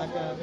like a